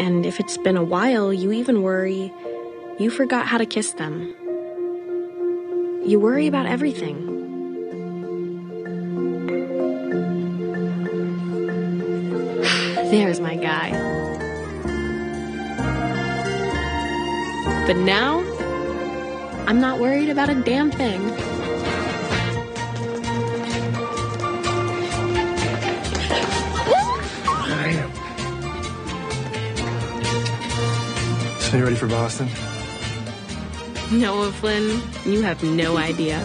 And if it's been a while, you even worry you forgot how to kiss them. You worry about everything. There's my guy. But now, I'm not worried about a damn thing. So you ready for Boston? Noah Flynn, you have no idea.